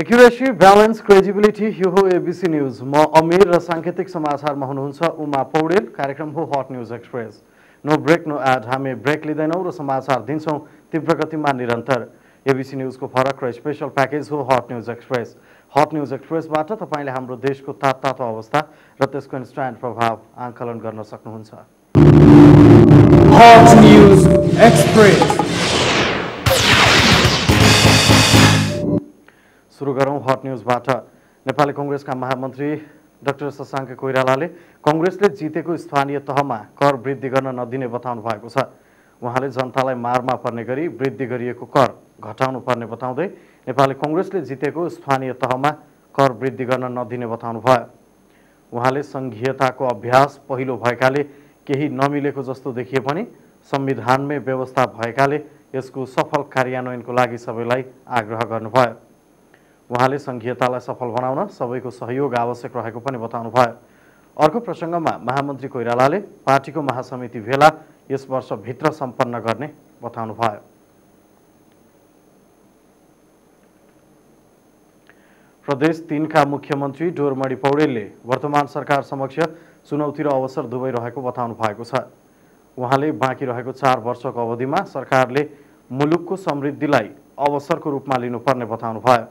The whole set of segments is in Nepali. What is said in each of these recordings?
एक्युरेसी ब्यालेन्स क्रेजिबिलिटी यो हो एबिसी न्युज म अमिर र साङ्केतिक समाचारमा हुनुहुन्छ उमा पौडेल कार्यक्रम हो hot news express no break no ad हामी ब्रेक लिँदैनौँ र समाचार दिन्छौँ तीव्र गतिमा निरन्तर एबिसी न्युजको फरक र स्पेसल प्याकेज हो hot news express hot news एक्सप्रेसबाट तपाईँले हाम्रो देशको तात तातो अवस्था र त्यसको इन्स्ट्यान्ट प्रभाव आङ्कलन गर्न सक्नुहुन्छ. सुरु गरौँ हट न्युजबाट नेपाली कङ्ग्रेसका महामन्त्री डाक्टर शशाङ्क कोइरालाले कङ्ग्रेसले जितेको स्थानीय तहमा कर वृद्धि गर्न नदिने बताउनु भएको छ। उहाँले जनतालाई मारमा पर्ने गरी वृद्धि गरिएको कर घटाउनु पर्ने बताउँदै नेपाली कङ्ग्रेसले जितेको स्थानीय तहमा कर वृद्धि गर्न नदिने बताउनु भयो। उहाँले सङ्घीयताको अभ्यास पहिलो भएकाले केही नमिलेको जस्तो देखिए पनि संविधानमै व्यवस्था भएकाले यसको सफल कार्यान्वयनको लागि सबैलाई आग्रह गर्नुभयो। उहाँले सङ्घीयतालाई सफल बनाउन सबैको सहयोग आवश्यक रहेको पनि बताउनु भयो। अर्को प्रसङ्गमा महामन्त्री कोइरालाले पार्टीको महासमिति भेला यस वर्षभित्र सम्पन्न गर्ने बताउनु प्रदेश तिनका मुख्यमन्त्री डोरमणि पौडेलले वर्तमान सरकार समक्ष चुनौती र अवसर दुवै रहेको बताउनु भएको छ। उहाँले बाँकी रहेको चार वर्षको अवधिमा सरकारले मुलुकको समृद्धिलाई अवसरको रूपमा लिनुपर्ने बताउनु भयो।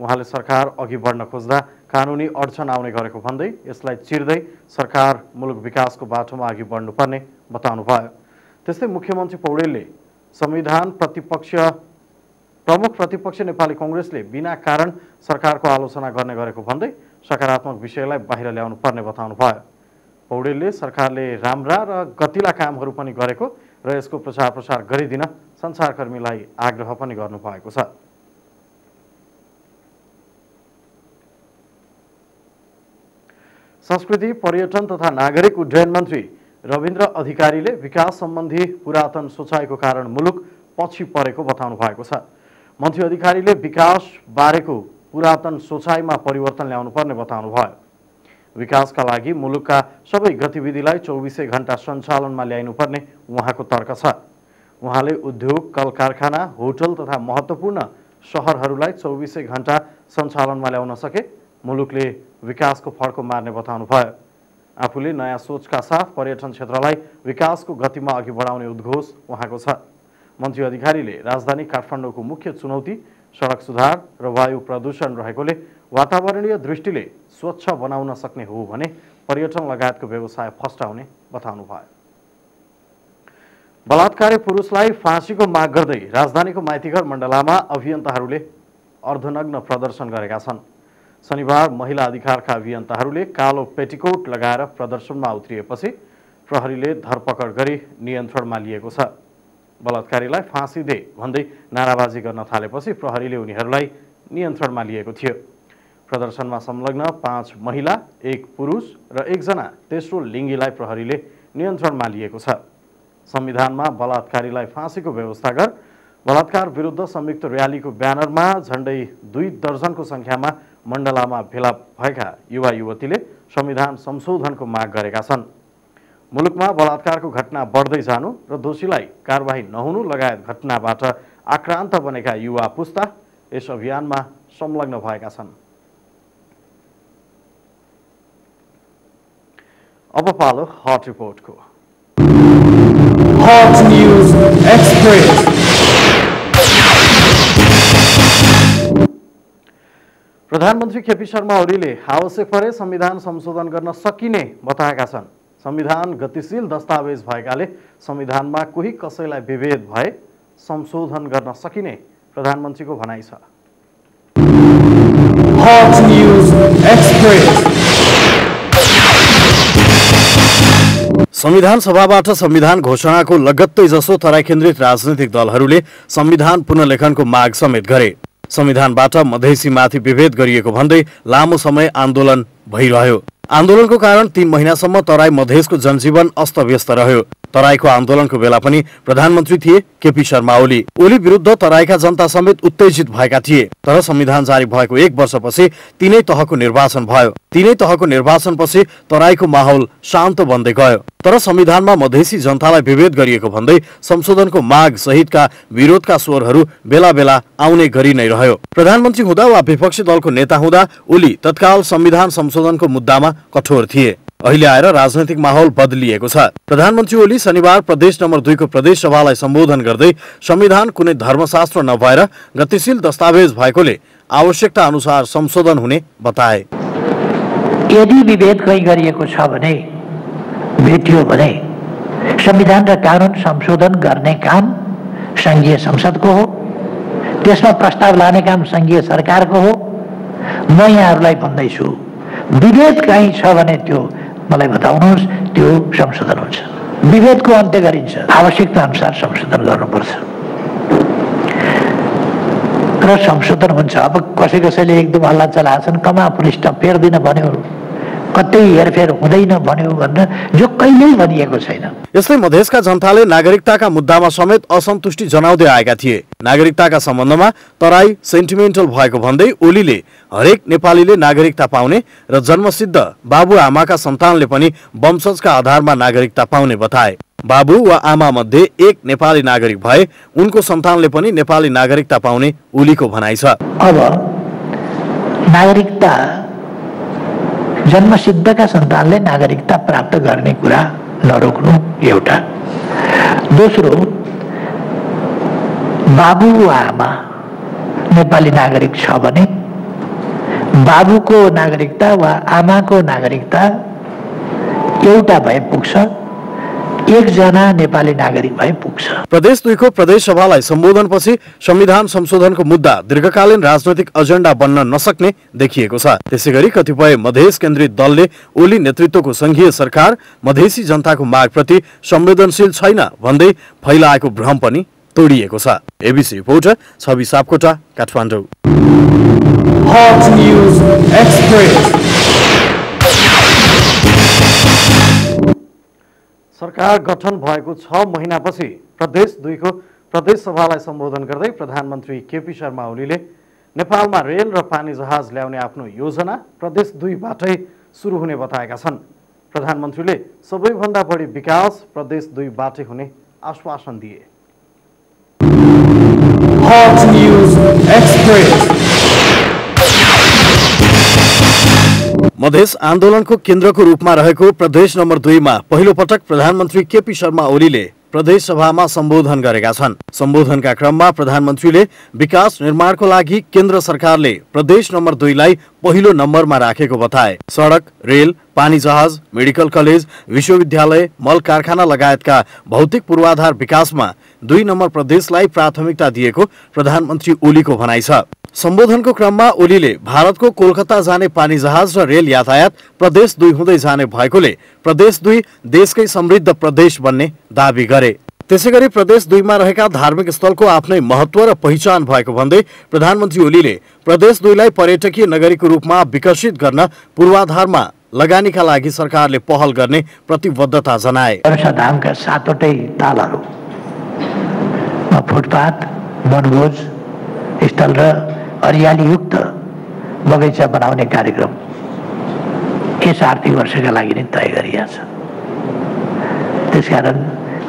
उहाँले सरकार अघि बढ्न खोज्दा कानुनी अडचन आउने गरेको भन्दै यसलाई चिर्दै सरकार मुलुक विकासको बाटोमा अघि बढ्नुपर्ने बताउनु भयो। त्यस्तै मुख्यमन्त्री पौडेलले संविधान प्रतिपक्ष प्रमुख प्रतिपक्ष नेपाली कङ्ग्रेसले बिना कारण सरकारको आलोचना गर्ने गरेको भन्दै सकारात्मक विषयलाई बाहिर ल्याउनु पर्ने बताउनु भयो पौडेलले सरकारले राम्रा र गतिला कामहरू पनि गरेको र यसको प्रचार प्रसार गरिदिन सञ्चारकर्मीलाई आग्रह पनि गर्नुभएको छ। संस्कृति पर्यटन तथा नागरिक उड्डयन मन्त्री रविन्द्र अधिकारीले विकास सम्बन्धी पुरातन सोचाइको कारण मुलुक पछि परेको बताउनु भएको छ। मन्त्री अधिकारीले विकास बारेको पुरातन सोचाइमा परिवर्तन ल्याउनु पर्ने बताउनु भयो विकासका लागि मुलुकका सबै गतिविधिलाई चौबिसै घन्टा सञ्चालनमा ल्याइनुपर्ने उहाँको तर्क छ। उहाँले उद्योग कल कारखाना होटल तथा महत्त्वपूर्ण सहरहरूलाई चौबिसै घन्टा सञ्चालनमा ल्याउन सके मुलुकले विकासको फड्को मार्ने बताउनु भयो आफूले नयाँ सोचका साथ पर्यटन क्षेत्रलाई विकासको गतिमा अघि बढाउने उद्घोष उहाँको छ। मन्त्री अधिकारीले राजधानी काठमाडौँको मुख्य चुनौती सडक सुधार र वायु प्रदूषण रहेकोले वातावरणीय दृष्टिले स्वच्छ बनाउन सक्ने हो भने पर्यटन लगायतको व्यवसाय फस्टाउने बताउनु भयो। बलात्कारी पुरुषलाई फाँसीको माग गर्दै राजधानीको माइतीघर मण्डलामा अभियन्ताहरूले अर्धनग्न प्रदर्शन गरेका छन्। शनिबार महिला अधिकारका अभियन्ताहरूले कालो पेटिकोट लगाएर प्रदर्शनमा उत्रिएपछि प्रहरीले धरपकड गरी नियन्त्रणमा लिएको छ। बलात्कारीलाई फाँसी दे भन्दै नाराबाजी गर्न थालेपछि प्रहरीले उनीहरूलाई नियन्त्रणमा लिएको थियो। प्रदर्शनमा संलग्न पाँच महिला एक पुरुष र एकजना तेस्रो लिङ्गीलाई प्रहरीले नियन्त्रणमा लिएको छ। संविधानमा बलात्कारीलाई फाँसीको व्यवस्था गर। बलात्कार विरुद्ध संयुक्त र्यालीको ब्यानरमा झन्डै दुई दर्जनको सङ्ख्यामा मण्डलामा भेला भएका युवा युवतीले संविधान संशोधनको माग गरेका छन्। मुलुकमा बलात्कारको घटना बढ्दै जानु र दोषीलाई कारवाही नहुनु लगायत घटनाबाट आक्रान्त बनेका युवा पुस्ता यस अभियानमा संलग्न भएका छन्। अब पालो हट रिपोर्टको. प्रधानमन्त्री केपी शर्मा ओलीले आवश्यक परे संविधान संशोधन गर्न सकिने बताएका छन्। संविधान गतिशील दस्तावेज भएकाले संविधानमा कोही कसैलाई विभेद भए संशोधन गर्न सकिने प्रधानमन्त्रीको भनाइ छ. संविधान सभाबाट संविधान घोषणाको लगत्तै जसो तराई केन्द्रित राजनैतिक दलहरूले संविधान पुनर्लेखनको माग समेत गरे। संविधानबाट मधेसीमाथि विभेद गरिएको भन्दै लामो समय आन्दोलन भइरह्यो। आन्दोलनको कारण तीन महिनासम्म तराई मधेसको जनजीवन अस्तव्यस्त रह्यो। तराईको आन्दोलनको बेला पनि प्रधानमन्त्री थिए केपी शर्मा ओली। ओली विरुद्ध तराईका जनता समेत उत्तेजित भएका थिए। तर संविधान जारी भएको एक वर्षपछि तीनै तहको निर्वाचन भयो। तीनै तहको निर्वाचनपछि तराईको माहौल शान्त बन्दै गयो। तर संविधानमा मधेसी जनतालाई विभेद गरिएको भन्दै संशोधनको माग सहितका विरोधका स्वरहरू बेला बेला आउने गरी नै रह्यो। प्रधानमन्त्री हुँदा वा विपक्षी दलको नेता हुँदा ओली तत्काल संविधान संशोधनको मुद्दामा कठोर थिए। अहिले आएर राजनैतिक माहौल बदलिएको छ। प्रधानमन्त्री ओली शनिबार प्रदेश नम्बर दुईको प्रदेश सभालाई सम्बोधन गर्दै संविधान कुनै धर्मशास्त्र नभएर गतिशील दस्तावेज भएकोले आवश्यकता अनुसार संशोधन हुने बताए। यदि विभेद कहीँ गरिएको छ भने भेटियो भने संविधान र कानुन संशोधन गर्ने काम सङ्घीय संसदको हो। त्यसमा प्रस्ताव लाने काम सङ्घीय सरकारको हो। म यहाँहरूलाई भन्दैछु विभेद कहीँ छ भने त्यो मलाई बताउनुहोस् त्यो संशोधन हुन्छ। विभेदको अन्त्य गरिन्छ। आवश्यकता अनुसार संशोधन गर्नुपर्छ। र संशोधन हुन्छ। अब कसै कसैले एकदम हल्ला चलाएछन् कमा पुलिस फेर्दिन भन्यो। कतै हेरफेर हुँदैन भन्यो भनेर जो कहिल्यै भनिएको छैन। यस्तै मधेसका जनताले नागरिकताका मुद्दामा समेत असन्तुष्टि जनाउँदै आएका थिए। नागरिकताका सम्बन्धमा तराई सेन्टिमेन्टल भएको भन्दै ओलीले हरेक नेपालीले नागरिकता पाउने र जन्मसिद्ध बाबु आमाका सन्तानले पनि वंशजका आधारमा नागरिकता पाउने बताए। बाबु वा आमा मध्ये एक नेपाली नागरिक भए उनको सन्तानले पनि नेपाली नागरिकता पाउने ओलीको भनाइ छ। अब नागरिकता जन्मसिद्धका सन्तानले नागरिकता प्राप्त गर्ने कुरा नरोक्नु एउटा। दोस्रो बाबु वा आमा नेपाली नागरिक छ भने बाबुको नागरिकता वा आमाको नागरिकता एउटा भए पुग्छ। एकजना नेपाली नागरिक भए पुग्छ। प्रदेश दुईको प्रदेश सभालाई सम्बोधनपछि संविधान संशोधनको मुद्दा दीर्घकालीन राजनैतिक एजेन्डा बन्न नसक्ने देखिएको छ। त्यसै गरी कतिपय मधेस केन्द्रित दलले ओली नेतृत्वको संघीय सरकार मधेसी जनताको मागप्रति संवेदनशील छैन भन्दै फैलाएको भ्रम पनि तोडिएको छ। एबिसी रिपोर्टर छवि सापकोटा काठमाडौँ। सरकार गठन भएको छ महिनापछि प्रदेश दुईको प्रदेश सभालाई सम्बोधन गर्दै प्रधानमन्त्री केपी शर्मा ओलीले नेपालमा रेल र पानी जहाज ल्याउने आफ्नो योजना प्रदेश दुईबाटै सुरु हुने बताएका छन्। प्रधानमन्त्रीले सबैभन्दा बढी विकास प्रदेश दुईबाटै हुने आश्वासन दिए। मधेस आन्दोलनको केन्द्रको रूपमा रहेको प्रदेश नम्बर दुईमा पहिलो पटक प्रधानमन्त्री केपी शर्मा ओलीले प्रदेश सभामा सम्बोधन गरेका छन्। सम्बोधनका क्रममा प्रधानमन्त्रीले विकास निर्माणको लागि केन्द्र सरकारले प्रदेश नम्बर दुईलाई पहिलो नम्बरमा राखेको बताए। सडक रेल पानी जहाज मेडिकल कलेज विश्वविद्यालय मल कारखाना लगायतका भौतिक पूर्वाधार विकासमा दुई नम्बर प्रदेशलाई प्राथमिकता दिएको प्रधानमन्त्री ओलीको भनाइ छ। सम्बोधनको क्रममा ओलीले भारतको कोलकाता जाने पानी जहाज र रेल यातायात प्रदेश दुई हुँदै जाने भएकोले प्रदेश दुई देशकै समृद्ध प्रदेश बन्ने दावी गरे। त्यसै गरी प्रदेश दुईमा रहेका धार्मिक स्थलको आफ्नै महत्व र पहिचान भएको भन्दै प्रधानमन्त्री ओलीले प्रदेश दुईलाई पर्यटकीय नगरीको रूपमा विकसित गर्न पूर्वाधारमा लगानीका लागि सरकारले पहल गर्ने प्रतिबद्धता जनाए। धामका सातवटै तालहरू। फुटपाथ वनभोज स्थल र हरियालीयुक्त बगैँचा बनाउने कार्यक्रम। यस आर्थिक वर्षका लागि नै तय गरिएको छ त्यसकारण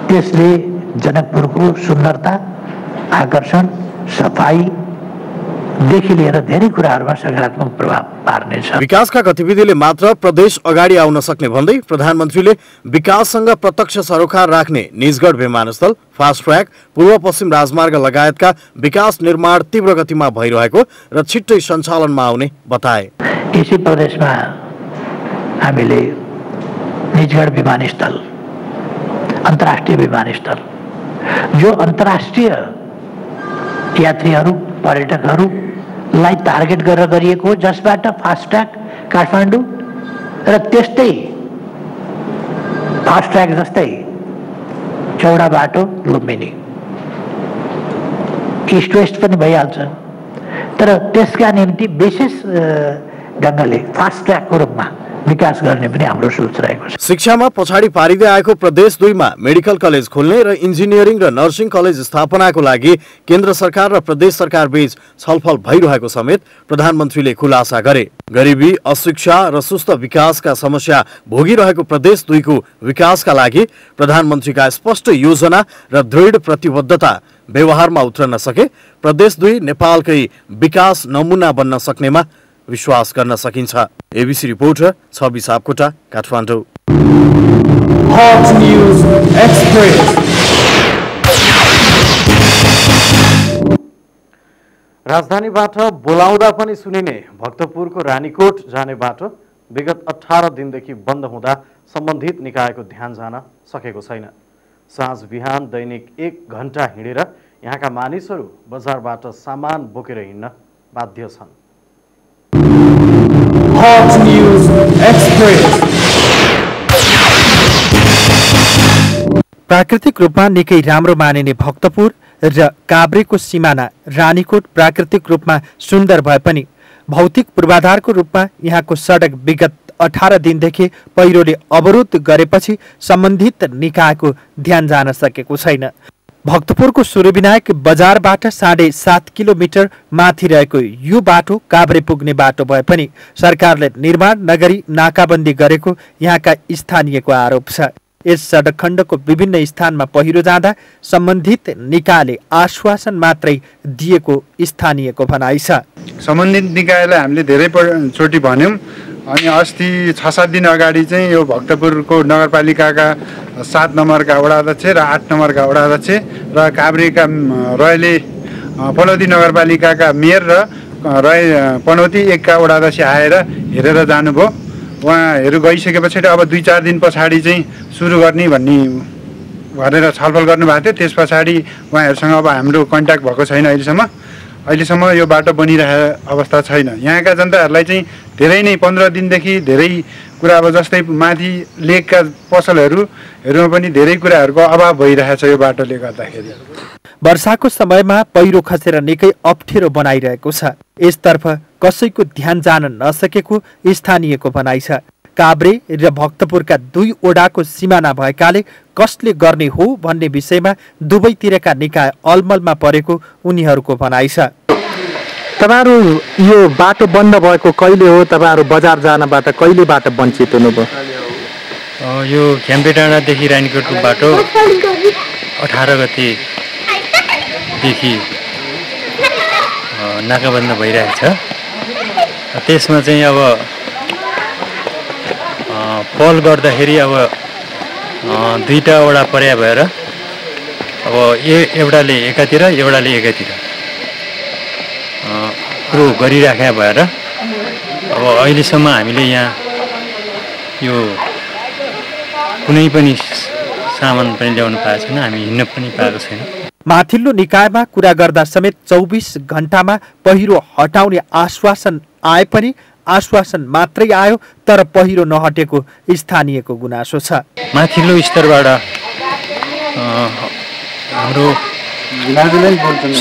त्यसले जनकपुरको सुन्दरता आकर्षण सफाइदेखि लिएर धेरै कुराहरूमा सकारात्मक प्रभाव पार्नेछ। विकासका गतिविधिले मात्र प्रदेश अगाडि आउन सक्ने भन्दै प्रधानमन्त्रीले विकाससँग प्रत्यक्ष सरोकार राख्ने निजगढ विमानस्थल फास्ट ट्र्याक पूर्व पश्चिम राजमार्ग लगायतका विकास निर्माण तीव्र गतिमा भइरहेको र छिट्टै सञ्चालनमा आउने बताए। यसै प्रदेशमा हामीले निजगढ विमानस्थल अन्तर्राष्ट्रिय विमानस्थल जो अन्तर्राष्ट्रिय यात्रीहरू पर्यटकहरूलाई टार्गेट गरेर गरिएको हो, जसबाट फास्ट्याग काठमाडौँ र त्यस्तै फास्ट्याग जस्तै चौडा बाटो लुम्बिनी। इस्ट वेस्ट पनि भइहाल्छ। तर त्यसका निम्ति विशेष ढङ्गले ट्र्याकको रूपमा विकास गर्ने पनि हाम्रो सोच रहेको छ। शिक्षामा पछाडि पारिँदै आएको प्रदेश दुईमा मेडिकल कलेज खोल्ने र इन्जिनियरिङ र नर्सिङ कलेज स्थापनाको लागि केन्द्र सरकार र प्रदेश सरकार बीच छलफल भइरहेको समेत प्रधानमन्त्रीले खुलासा गरे। गरिबी अशिक्षा र सुस्त विकासका समस्या भोगिरहेको प्रदेश दुईको विकासका लागि प्रधानमन्त्रीका स्पष्ट योजना र दृढ प्रतिबद्धता व्यवहारमा उत्रन सके। प्रदेश दुई नेपालकै विकास नमुना बन्न सक्नेमा विश्वास गर्न सकिन्छ। एबिसी रिपोर्टर छवि सापकोटा काठमाडौँ. राजधानीबाट बोलाउँदा पनि सुनिने भक्तपुरको रानीकोट जाने बाटो विगत अठार दिनदेखि बन्द हुँदा सम्बन्धित निकायको ध्यान जान सकेको छैन। साँझ बिहान दैनिक एक घन्टा हिँडेर यहाँका मानिसहरू बजारबाट सामान बोकेर हिँड्न बाध्य छन्। Hot News Express. प्राकृतिक रूपमा निकै राम्रो मानिने भक्तपुर र काभ्रेको सिमाना रानीकोट प्राकृतिक रूपमा सुन्दर भए पनि भौतिक पूर्वाधारको रूपमा यहाँको सडक विगत अठार दिनदेखि पहिरोले अवरोध गरेपछि सम्बन्धित निकायको ध्यान जान सकेको छैन भक्तपुरको सूर्यविनायक बजारबाट साढे सात किलोमिटर माथि रहेको यो बाटो काभ्रे पुग्ने बाटो भए पनि सरकारले निर्माण नगरी नाकाबन्दी गरेको यहाँका स्थानीयको आरोप छ। यस सडक खण्डको विभिन्न स्थानमा पहिरो जाँदा सम्बन्धित निकायले आश्वासन मात्रै दिएको स्थानीयको भनाइ छ। सम्बन्धित निकायलाई हामीले धेरै चोटि भन्यौँ। अनि अस्ति छ सात दिन अगाडि चाहिँ यो भक्तपुरको नगरपालिकाका सात नम्बरका वडा अध्यक्ष र आठ नम्बरका वडा अध्यक्ष र काभ्रेका रयले पनौती नगरपालिकाका मेयर र रय पनौती एकका वडा अध्यक्ष आएर हेरेर जानुभयो। उहाँहरू गइसके पछाडि अब दुई चार दिन पछाडि चाहिँ सुरु गर्ने भन्ने भनेर छलफल गर्नुभएको थियो। त्यस पछाडि उहाँहरूसँग अब हाम्रो कन्ट्याक्ट भएको छैन अहिलेसम्म। अहिलेसम्म यो बाटो बनिरहेको अवस्था छैन। यहाँका जनताहरूलाई चाहिँ धेरै नै पन्ध्र दिनदेखि धेरै कुरा अब जस्तै माथि लेकका पसलहरूहरूमा पनि धेरै कुराहरूको अभाव भइरहेछ यो बाटोले गर्दाखेरि। वर्षाको समयमा पहिरो खसेर निकै अप्ठ्यारो बनाइरहेको छ। यसतर्फ कसैको ध्यान जान नसकेको स्थानीयको भनाइ छ। काभ्रे र भक्तपुरका दुई ओडाको सिमाना भएकाले कसले गर्ने हो भन्ने विषयमा दुवैतिरका निकाय अलमलमा परेको उनीहरूको भनाइ छ। तपाईँहरू यो बाटो बन्द भएको कहिले हो? तपाईँहरू बजार जानबाट कहिलेबाट वञ्चित हुनुभयो? अ, यो घ्याम्पे डाँडादेखि रानीकोटको बाटो अठार गतेदेखि अ, नाकाबन्द भइरहेको छ। त्यसमा चाहिँ अब अ, पहल गर्दाखेरि अब अ, दुईवटा वडा पर्या भएर अब ए एउटाले एकातिर एउटाले एकातिर। कुरो गरिराख्या भएर अब अहिलेसम्म हामीले यहाँ यो कुनै पनि सामान पनि ल्याउनु पाएको छैन हामी हिँड्न पनि पाएको छैन। माथिल्लो निकायमा कुरा गर्दा समेत चौबिस घण्टामा पहिरो हटाउने आश्वासन आए पनि आश्वासन मात्रै आयो तर पहिरो नहटेको स्थानीयको गुनासो छ। माथिल्लो स्तरबाट हाम्रो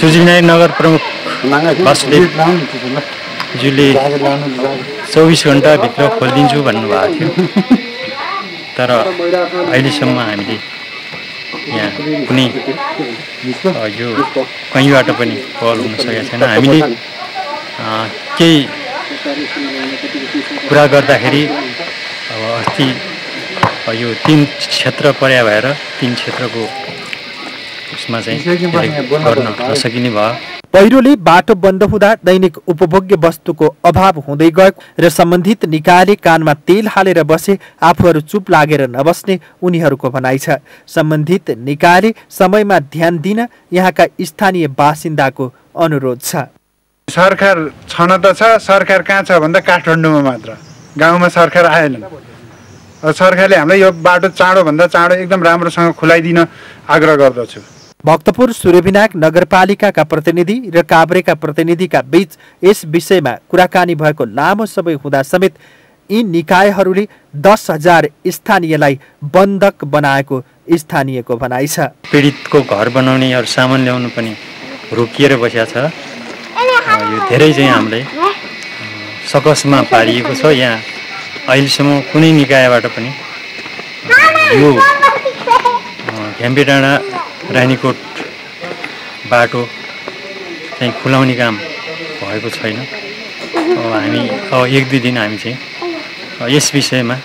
सुजिनारायण नगर प्रमुख वासुदेवज्यूले चौबिस घन्टाभित्र खोलिदिन्छु भन्नुभएको थियो। तर अहिलेसम्म हामीले यहाँ कुनै यो कहीँबाट पनि पहल हुन सकेको छैन। हामीले केही कुरा गर्दाखेरि अब अस्ति यो तिन क्षेत्र पर्या भएर तिन क्षेत्रको उसमा चाहिँ गर्न नसकिने भयो। पहिरोले बाटो बन्द हुँदा दैनिक उपभोग्य वस्तुको अभाव हुँदै गएको र सम्बन्धित निकायले कानमा तेल हालेर बसे आफूहरू चुप लागेर नबस्ने उनीहरूको भनाइ छ। सम्बन्धित निकायले समयमा ध्यान दिन यहाँका स्थानीय बासिन्दाको अनुरोध छ। सरकार छन त छ सरकार कहाँ छ भन्दा काठमाडौँमा मात्र। गाउँमा सरकार आएन सरकारले हामीलाई यो बाटो चाँडोभन्दा चाँडो एकदम राम्रोसँग खुलाइदिन आग्रह गर्दछु। भक्तपुर सूर्यविनायक नगरपालिकाका प्रतिनिधि र काभ्रेका प्रतिनिधिका बीच यस विषयमा कुराकानी भएको लामो समय हुँदा समेत यी निकायहरूले दस हजार स्थानीयलाई बन्धक बनाएको स्थानीयको भनाइ छ। पीडितको घर बनाउने सामान ल्याउनु पनि रोकिएर बसेको छ। यो धेरै चाहिँ हामीलाई अ, सकसमा पारिएको छ। यहाँ अहिलेसम्म कुनै निकायबाट पनि यो घ्याम्पे डाँडा रानीकोट बाटो चाहिँ खुलाउने काम भएको छैन। अब हामी अब एक दुई दिन हामी चाहिँ यस विषयमा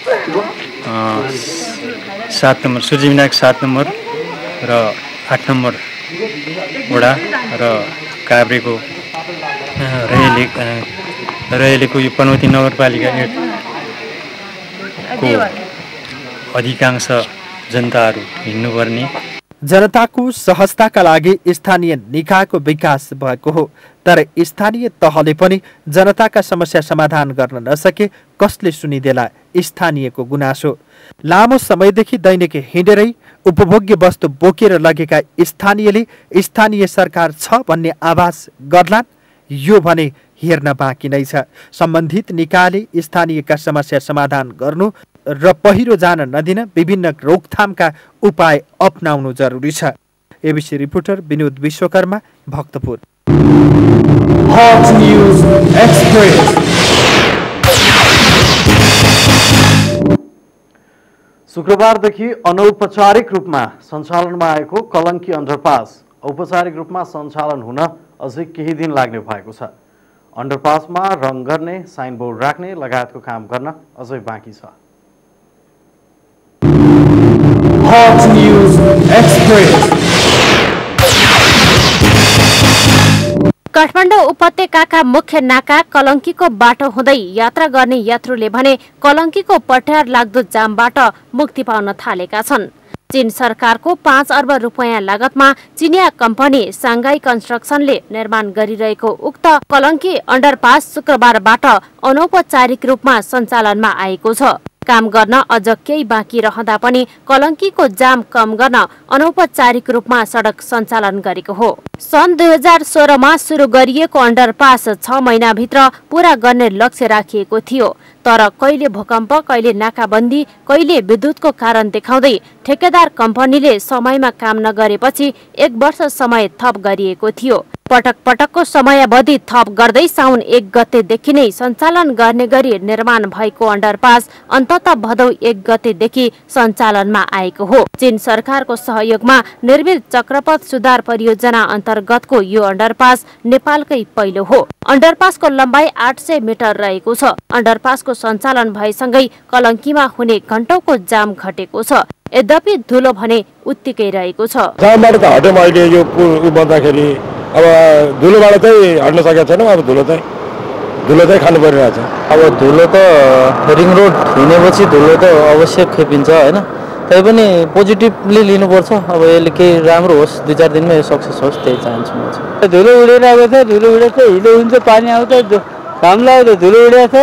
सात नम्बर सूर्यविनायक सात नम्बर र आठ नम्बर वडा र काभ्रेको अ, रयलेको यो पनौती नगरपालिका अधिकांश जनताहरू हिँड्नुपर्ने। जनताको सहजताका लागि स्थानीय निकायको विकास भएको हो तर स्थानीय तहले पनि जनताका समस्या समाधान गर्न नसके कसले सुनिदेला स्थानीयको गुनासो? लामो समयदेखि दैनिक हिँडेरै उपभोग्य वस्तु बोकेर लगेका स्थानीयले स्थानीय सरकार छ भन्ने आभास गर्लान्? यो भने हेर्न बाँकी नै छ। सम्बन्धित निकायले स्थानीयका समस्या समाधान गर्नु र पहिरो जान नदिन विभिन्न रोकथामका उपाय अप्नाउनु जरुरी छ। ABC reporter Binod Bishwakarma Bhaktapur. शुक्रबारदेखि अनौपचारिक रूपमा सञ्चालनमा आएको कलङ्की अन्डरपास। औपचारिक रूपमा सञ्चालन हुन अझै केही दिन लाग्ने भएको छ। अन्डरपासमा रङ गर्ने साइनबोर्ड राख्ने लगायतको काम गर्न अझै बाँकी छ. काठमाडौँ उपत्यकाका मुख्य नाका कलङ्कीको बाटो हुँदै यात्रा गर्ने यात्रुले भने कलङ्कीको पट्यार लाग्दो जामबाट मुक्ति पाउन थालेका छन्। चीन सरकारको पाँच अर्ब रुपियाँ लागतमा चिनिया कम्पनी साङ्घाई कन्स्ट्रक्सनले निर्माण गरिरहेको उक्त कलङ्की अन्डरपास शुक्रबारबाट अनौपचारिक रूपमा सञ्चालनमा आएको छ। काम गर्न अझ केही बाँकी रहँदा पनि कलङ्कीको जाम कम गर्न अनौपचारिक रूपमा सडक सञ्चालन गरेको हो। सन् दुई हजार सोह्रमा सुरु गरिएको अन्डरपास छ महिनाभित्र पूरा गर्ने लक्ष्य राखिएको थियो। तर कहिले भूकम्प कहिले नाकाबन्दी कहिले विद्युतको कारण देखाउँदै ठेकेदार कम्पनीले समयमा काम नगरेपछि एक वर्ष समय थप गरिएको थियो। पटक पटकको समयावधि थप गर्दै साउन एक गतेदेखि नै सञ्चालन गर्ने गरी निर्माण भएको अन्डरपास अन्तत भदौ एक गतेदेखि सञ्चालनमा आएको हो। चीन सरकारको सहयोगमा निर्मित चक्रपथ सुधार परियोजना अन्तर्गतको यो अन्डरपास नेपालकै पहिलो हो। अन्डरपासको लम्बाइ आठ सय मिटर रहेको छ। अन्डरपासको सञ्चालन भएसँगै कलङ्कीमा हुने घण्टौको जाम घटेको छ। यद्यपि धुलो भने उत्तिकै रहेको छ। अब धुलोबाट चाहिँ हट्न सकेको छैनौँ अब धुलो चाहिँ धुलो चाहिँ खानु परिरहेछ अब धुलो त रिङ रोड हिँडेपछि धुलो त अवश्य खेपिन्छ होइन? तैपनि पोजिटिभली लिनुपर्छ। अब यसले केही राम्रो होस् दुई चार दिनमै यो सक्सेस होस् त्यही चाहन्छु म चाहिँ। धुलो उडिरहेको छ धुलो उडेको छ हिलो हुन्छ पानी आउँछ घाम लाग्यो त धुलो उडेको छ।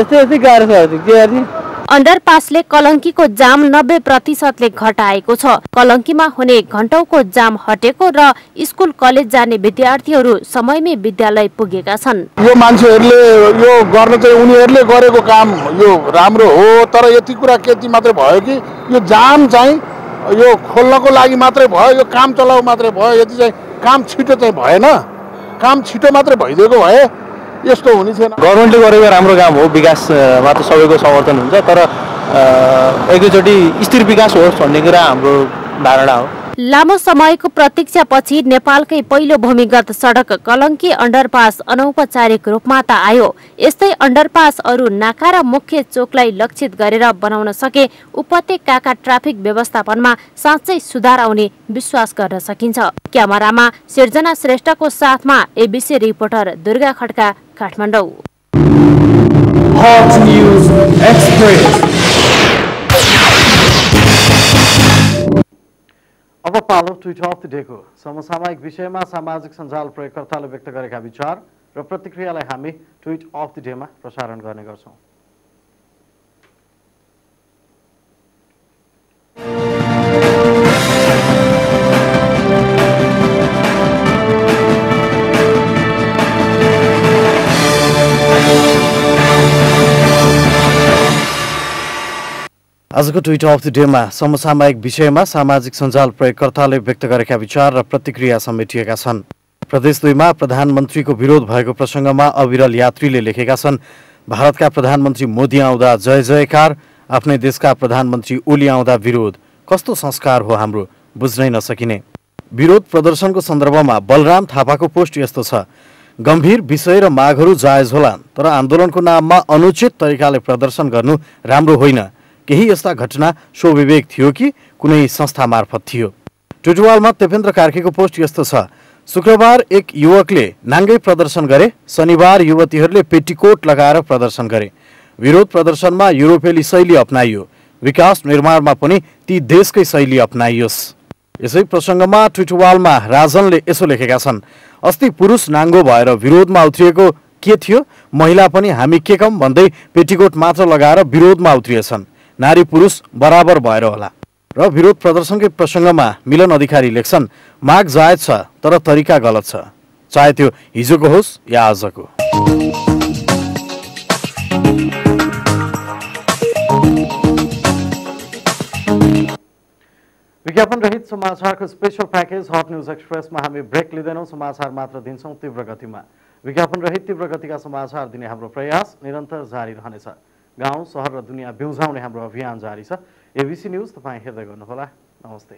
यस्तै यस्तै गाह्रो छ हजुर के गर्ने? अन्डरपासले कलङ्कीको जाम नब्बे प्रतिशतले घटाएको छ। कलङ्कीमा हुने घण्टौको जाम हटेको र स्कुल कलेज जाने विद्यार्थीहरू समयमै विद्यालय पुगेका छन्। यो मान्छेहरूले यो गर्न चाहिँ उनीहरूले गरेको काम यो राम्रो हो तर यति कुरा त्यति मात्रै भयो कि यो जाम चाहिँ यो खोल्नको लागि मात्रै भयो यो काम चलाउ मात्रै भयो यति चाहिँ काम छिटो चाहिँ भएन। काम छिटो मात्रै भइदिएको भए यस्तो हुने थिएन गभर्मेन्टले गरेको राम्रो काम हो विकासमा त सबैको समर्थन हुन्छ तर एकैचोटि स्थिर विकास होस् भन्ने कुरा हाम्रो धारणा हो। लामो समयको प्रतीक्षापछि नेपालकै पहिलो भूमिगत सडक कलङ्की अन्डरपास अनौपचारिक रूपमा त आयो। यस्तै अन्डरपास अरू नाका र मुख्य चोकलाई लक्षित गरेर बनाउन सके उपत्यकाका ट्राफिक व्यवस्थापनमा साँच्चै सुधार आउने विश्वास गर्न सकिन्छ। क्यामेरामा सिर्जना श्रेष्ठको साथमा एबिसी रिपोर्टर दुर्गा खड्का काठमाडौँ। अब पालो ट्विट अफ द डेको समसामयिक विषयमा सामाजिक सञ्जाल प्रयोगकर्ताले व्यक्त गरेका विचार र प्रतिक्रियालाई हामी ट्विट अफ द डेमा प्रसारण गर्ने गर्छौँ आजको ट्विट अफ द डेमा समसामयिक विषयमा सामाजिक सञ्जाल प्रयोगकर्ताले व्यक्त गरेका विचार र प्रतिक्रिया समेटिएका छन्। प्रदेश दुईमा प्रधानमन्त्रीको विरोध भएको प्रसङ्गमा अविरल यात्रीले लेखेका छन् भारतका प्रधानमन्त्री मोदी आउँदा जय जयकार आफ्नै देशका प्रधानमन्त्री ओली आउँदा विरोध। कस्तो संस्कार हो हाम्रो बुझ्नै नसकिने। विरोध प्रदर्शनको सन्दर्भमा बलराम थापाको पोस्ट यस्तो छ गम्भीर विषय र मागहरू जायज होलान् तर आन्दोलनको नाममा अनुचित तरिकाले प्रदर्शन गर्नु राम्रो होइन। केही यस्ता घटना स्वविवेक थियो कि कुनै संस्था मार्फत थियो। टुटुवालमा तेपेन्द्र कार्कीको पोस्ट यस्तो छ। शुक्रबार एक युवकले नाङ्गै प्रदर्शन गरे। शनिबार युवतीहरूले पेटिकोट लगाएर प्रदर्शन गरे। विरोध प्रदर्शनमा युरोपेली शैली अप्नाइयो। विकास निर्माणमा पनि ती देशकै शैली अप्नाइयोस्। यसै प्रसङ्गमा ट्विटवालमा राजनले यसो लेखेका छन्। अस्ति पुरुष नाङ्गो भएर विरोधमा उत्रिएको के थियो? महिला पनि हामी के कम भन्दै पेटिकोट मात्र लगाएर विरोधमा उत्रिएछन्। नारी पुरुष बराबर भएर होला। र विरोध प्रदर्शनकै प्रसङ्गमा मिलन अधिकारी लेख्छन् माग जायज छ तर तरिका गलत छ। चाहे त्यो हिजोको होस् या आजको। विज्ञापन रहित समाचारको स्पेसल प्याकेज हट न्युज एक्सप्रेसमा हामी ब्रेक लिँदैनौँ। समाचार मात्र दिन्छौँ तीव्र गतिमा। विज्ञापन रहित तीव्र गतिका समाचार दिने हाम्रो प्रयास निरन्तर जारी रहनेछ। गाउँ सहर र दुनियाँ बिउजाउने हाम्रो अभियान जारी छ। एबिसी न्युज तपाईँ हेर्दै गर्नुहोला। नमस्ते।